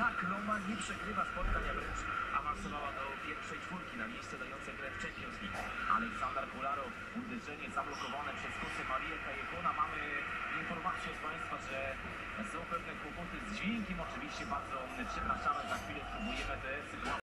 Tak nie przegrywa spotkania wręcz awansowała do pierwszej czwórki na miejsce dające grę w Champions League. Aleksander Kularow, uderzenie zablokowane przez kosę Marię Kajekona. Mamy informację od Państwa, że są pewne kłopoty z dźwiękiem. Oczywiście bardzo przepraszamy, za chwilę.